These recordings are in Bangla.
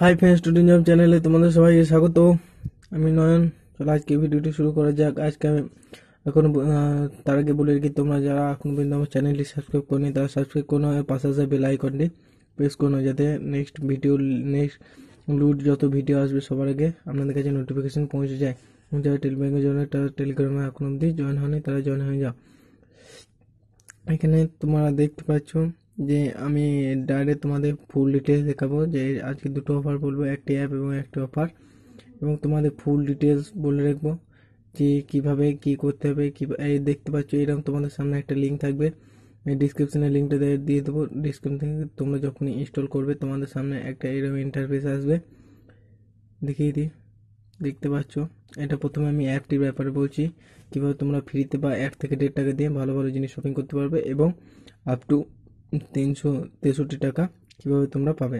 হাই ফ্রেন্ড স্টুডেন্ট জব চ্যানেলে তোমাদের সবাইকে স্বাগত। আমি নয়ন। চলো আজকে ভিডিওটি শুরু করা যাক। আজকে আমি এখন তার আগে বলে রাখি, তোমরা যারা এখন পর্যন্ত আমার চ্যানেলটি সাবস্ক্রাইব করনি, তারা সাবস্ক্রাইব করো, আর পাশে আসা বেল আইকনটি প্রেস করো যাতে নেক্সট ভিডিও নেক্সট লুট যত ভিডিও আসবে সবার আগে আপনাদের কাছে নোটিফিকেশন পৌঁছে যায়। যারা টেলিগ্রামের জন্য তারা টেলিগ্রামে এখন অবধি জয়েন হয়নি, তারা জয়েন হয়ে যাও। এখানে তোমরা দেখতে পাচ্ছ যে আমি ডাইরেক্ট তোমাদের ফুল ডিটেলস দেখাবো যে আজকে দুটো অফার বলব, একটি অ্যাপ এবং একটি অফার এবং তোমাদের ফুল ডিটেলস বলে রাখব যে কীভাবে কি করতে হবে কি এই দেখতে পাচ্ছ এরকম তোমাদের সামনে একটা লিঙ্ক থাকবে। ডিসক্রিপশনে লিঙ্কটা দিয়ে দেবো। ডিসক্রিপশন তোমরা যখন ইনস্টল করবে তোমাদের সামনে একটা এরকম ইন্টারফেস আসবে। দেখিয়ে দিই। দেখতে পাচ্ছ? এটা প্রথমে আমি অ্যাপটির ব্যাপারে বলছি। কীভাবে তোমরা ফ্রিতে বা এক থেকে দেড় টাকা দিয়ে ভালো ভালো জিনিস শপিং করতে পারবে এবং আপ টু তিনশো তেষট্টি টাকা কীভাবে তোমরা পাবে?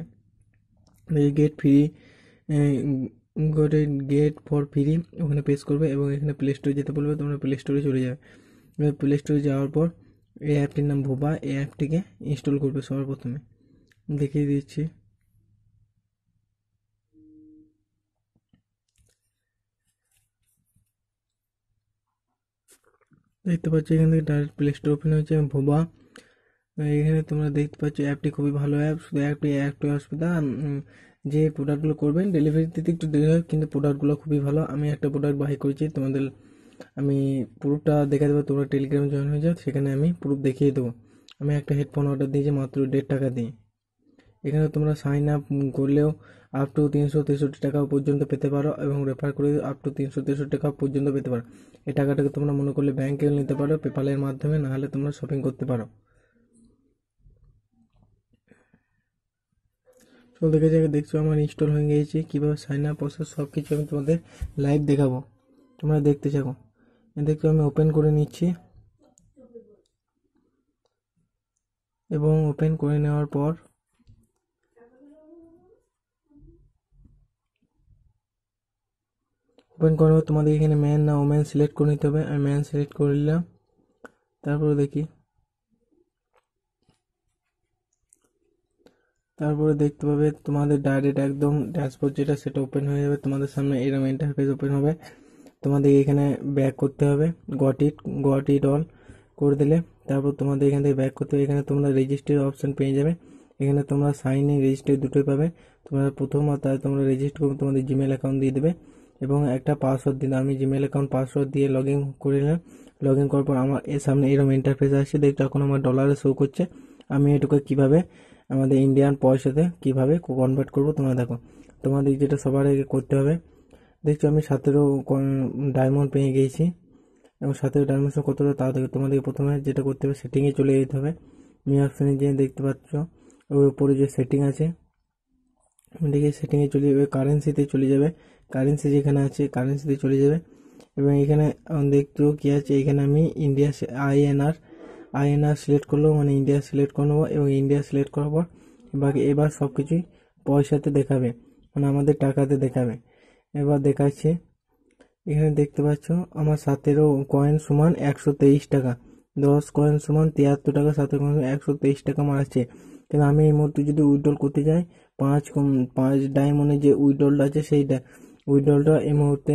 Get free get for free ওখানে পেস করবে এবং এখানে প্লে স্টোরে যেতে বলবে তোমরা প্লে স্টোরে চলে যাবে। প্লে স্টোরে যাওয়ার পর এই অ্যাপটির নাম ভোবা, এই অ্যাপটিকে ইনস্টল করবে সবার প্রথমে দেখিয়ে দিচ্ছি। দেখতে পাচ্ছ এখান থেকে ডাইরেক্ট প্লে স্টোর ওপেন হয়েছে। ভোবা এখানে তোমরা দেখতে পাচ্ছ অ্যাপটি খুবই ভালো অ্যাপ শুধু অ্যাপটি একটু অসুবিধা যে প্রোডাক্টগুলো করবেন ডেলিভারি দিতে একটু দেরি হয়, কিন্তু প্রোডাক্টগুলো খুবই ভালো। আমি একটা প্রোডাক্ট বাই করেছি, তোমাদের আমি প্রুফটা দেখা দেবো তোমরা টেলিগ্রামে জয়েন হয়ে যাও, সেখানে আমি প্রুফ দেখিয়ে দেবো। আমি একটা হেডফোন অর্ডার দিয়েছি, মাত্র দেড় টাকা দিয়ে। এখানে তোমরা সাইন আপ করলেও আপ টু তিনশো তেষট্টি টাকা পর্যন্ত পেতে পারো এবং রেফার করে আপ টু তিনশো তেষট্টি টাকা পর্যন্ত পেতে পারো। এই টাকাটাকে তোমরা মনে করলে ব্যাংকেও নিতে পারো পেপালের মাধ্যমে, নাহলে তোমরা শপিং করতে পারো। চল দেখে দেখছ, আমার ইনস্টল হয়ে গিয়েছে। কীভাবে সাইন আপ প্রসেস সব কিছু আমি তোমাদের লাইভ দেখাবো। তোমরা দেখতে চাও দেখছ আমি ওপেন করে নিচ্ছি। এবং ওপেন করে নেওয়ার পর ওপেন করার তোমাদের এখানে ম্যান না ওম্যান সিলেক্ট করে নিতে হবে। আমি ম্যান সিলেক্ট করে নিলাম তারপরে দেখি। তারপরে দেখতে পাবে তোমাদের ডাইরেক্ট একদম ড্যাশবোর্ড যেটা সেটা ওপেন হয়ে যাবে। তোমাদের সামনে এরকম ইন্টারফেস ওপেন হবে। তোমাদের এখানে ব্যাক করতে হবে। Got it got it all করে দিলে। তারপর তোমাদের এখান থেকে ব্যাক করতে হবে। এখানে তোমরা রেজিস্টার অপশান পেয়ে যাবে। এখানে তোমরা সাইন ইন রেজিস্টার দুটোই পাবে। তোমরা প্রথম তাই তোমরা রেজিস্টার করে তোমাদের জিমেল অ্যাকাউন্ট দিয়ে দেবে। এবং একটা পাসওয়ার্ড দিলে, আমি জিমেল অ্যাকাউন্ট পাসওয়ার্ড দিয়ে লগ ইন করে নিলাম। লগ ইন করার পর আমার এর সামনে এরকম ইন্টারফেস আসছে। দেখছ এখন আমার ডলারে শো করছে, আমি এটুকু কীভাবে আমাদের ইন্ডিয়ান পয়সাতে কীভাবে কনভার্ট করব তোমরা দেখো। তোমাদের যেটা সবার আগে করতে হবে, দেখছ আমি সতেরো ডায়মন্ড পেয়ে গিয়েছি এবং সতেরো ডায়মন্ড কতটা তা দেখো তোমাদেরকে প্রথমে যেটা করতে হবে সেটিংয়ে চলে যেতে হবে। মি অপশানে যে দেখতে পাচ্ছ, ওর উপরে যে সেটিং আছে, দেখে সেটিংয়ে চলে যাবে কারেন্সিতে চলে যাবে। কারেন্সি যেখানে আছে কারেন্সিতে চলে যাবে। এবং এখানে দেখছ কী আছে, এখানে আমি ইন্ডিয়া আইএনআর আইএনআর সিলেক্ট করলেও মানে ইন্ডিয়া সিলেক্ট করে নেব এবং ইন্ডিয়া সিলেক্ট করার পর বাকি এবার সব কিছুই পয়সাতে দেখাবে মানে আমাদের টাকাতে দেখাবে। এবার দেখাচ্ছে, এখানে দেখতে পাচ্ছ, আমার সাতেরো কয়েন সমান একশো তেইশ টাকা, দশ কয়েন সমান তিয়াত্তর টাকা, সতেরো কয়েন একশো তেইশ টাকা আমার আছে কিন্তু আমি এই মুহূর্তে যদি উইড্রল করতে যাই, পাঁচ পাঁচ ডায়মন্ডের যে উইড্রলটা আছে সেইটা উইড্রলটা এই মুহূর্তে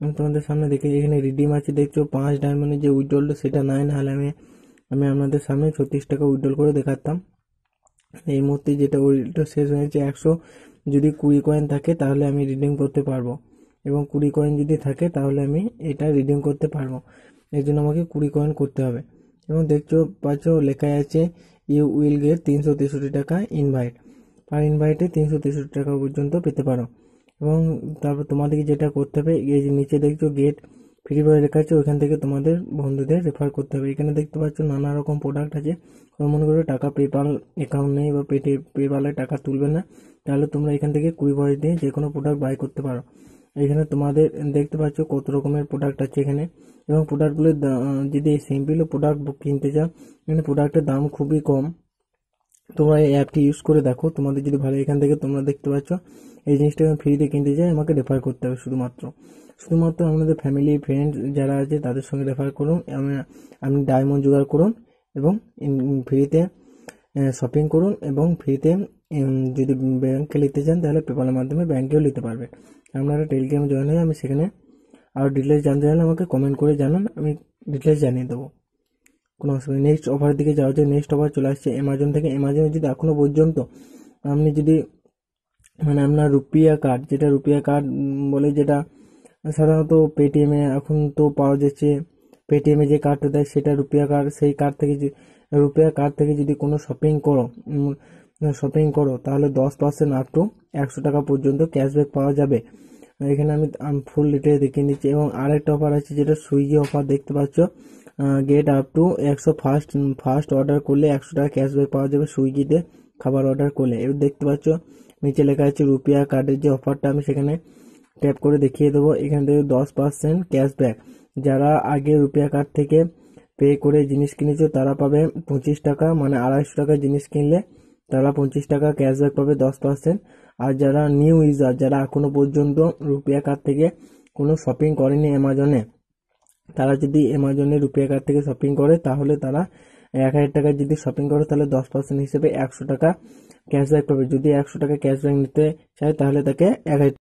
তোমাদের সামনে দেখে, এখানে রিডিম আছে, দেখছ, পাঁচ ডায়মন্ডের যে উইড্রলটা সেটা নাই না হলে আমি আমি আপনাদের সামনে ছত্রিশ টাকা উইড্রল করে দেখাতাম। এই মুহূর্তে যেটা উইড্রল শেষ হয়েছে একশো, যদি কুড়ি কয়েন থাকে তাহলে আমি রিডিম করতে পারব। এবং কুড়ি কয়েন যদি থাকে তাহলে আমি এটা রিডিম করতে পারব। এর জন্য আমাকে কুড়ি কয়েন করতে হবে। এবং দেখছ, পাচ্ছ লেখা আছে ইউ উইল গেট তিনশো তেষট্টি টাকা ইনভাইট পার ইনভাইটে তিনশো তেষট্টি টাকা পর্যন্ত পেতে পারো। এবং তারপর তোমাদেরকে যেটা করতে হবে, এই যে নিচে দেখছ গেট ফ্রি বয় লেখা আছে, ওইখান থেকে তোমাদের বন্ধুদের রেফার করতে হবে। এখানে দেখতে পাচ্ছ নানা রকম প্রোডাক্ট আছে। মনে করো টাকা পেপাল অ্যাকাউন্ট নেই বা পেটে পেপালে টাকা তুলবে না, তাহলে তোমরা এখান থেকে কুড়ি বয়স দিয়ে যে কোনো প্রোডাক্ট বাই করতে পারো। এখানে তোমাদের দেখতে পাচ্ছ কত রকমের প্রোডাক্ট আছে এখানে। এবং প্রোডাক্টগুলোর যদি সিম্পল প্রোডাক্ট কিনতে চাও, এখানে প্রোডাক্টের দাম খুবই কম। তোমরা এই অ্যাপটি ইউজ করে দেখো। তোমাদের যদি ভালো এখান থেকে তোমরা দেখতে পাচ্ছ, এই জিনিসটা আমি ফ্রিতে কিনতে চাই, আমাকে রেফার করতে হবে শুধুমাত্র। শুধুমাত্র আপনাদের ফ্যামিলি ফ্রেন্ড যারা আছে, তাদের সঙ্গে রেফার করুন আপনি ডায়মন্ড জোগাড় করুন এবং ফ্রিতে শপিং করুন এবং ফ্রিতে যদি ব্যাংকে নিতে চান, তাহলে পেপালের মাধ্যমে ব্যাংকেও নিতে পারবেন আপনারা টেলিগ্রামে জয়েন হয়ে আমি সেখানে আরও ডিটেলস জানতে চাইলে আমাকে কমেন্ট করে জানান, আমি ডিটেলস জানিয়ে দেবো। কোনো অসুবিধা নেক্সট অফারের দিকে যাওয়া যায় নেক্সট অফার চলে আসছে অ্যামাজন থেকে। অ্যামাজনে যদি এখনও পর্যন্ত আপনি যদি মানে আপনার রুপিয়া কার্ড যেটা রুপিয়া কার্ড বলে যেটা, সাধারণত পেটিএমে এখন তো পাওয়া যাচ্ছে। পেটিএমে যে কার্ডটা দেয় সেটা রুপিয়া কার্ড সেই কার্ড থেকে রুপিয়া কার্ড থেকে যদি কোনো শপিং করো শপিং করো, তাহলে দশ পার্সেন্ট আপ টু একশো টাকা পর্যন্ত ক্যাশব্যাক পাওয়া যাবে। এখানে আমি ফুল ডিটেল দেখিয়ে নিচ্ছি এবং আরেকটা অফার আছে যেটা সুইগি অফার দেখতে পাচ্ছ। গেট আপ টু একশো ফার্স্ট ফার্স্ট অর্ডার করলে একশো টাকা ক্যাশব্যাক পাওয়া যাবে সুইগিতে খাবার অর্ডার করলে। এবার দেখতে পাচ্ছ, নিচে লেখা আছে রুপিয়া কার্ডের যে অফারটা আমি সেখানে ট্যাপ করে দেখিয়ে দেবো। এখান থেকে দশ পার্সেন্ট ক্যাশব্যাক যারা আগে রুপিয়া কার্ড থেকে পে করে জিনিস কিনেছো, তারা পাবে পঁচিশ টাকা মানে আড়াইশো টাকা জিনিস কিনলে তারা পঁচিশ টাকা ক্যাশব্যাক পাবে দশ পার্সেন্ট আর যারা নিউ ইউজার যারা এখনও পর্যন্ত রুপিয়া কার্ড থেকে কোনো শপিং করেনি অ্যামাজনে তারা যদি অ্যামাজনে রুপিয়া কার্ড থেকে শপিং করে, তাহলে তারা এক হাজার টাকা যদি শপিং করে, তাহলে দশ পার্সেন্ট হিসেবে একশো টাকা ক্যাশব্যাক পাবে। যদি একশো টাকা ক্যাশব্যাক নিতে চায়, তাহলে তাকে এক হাজার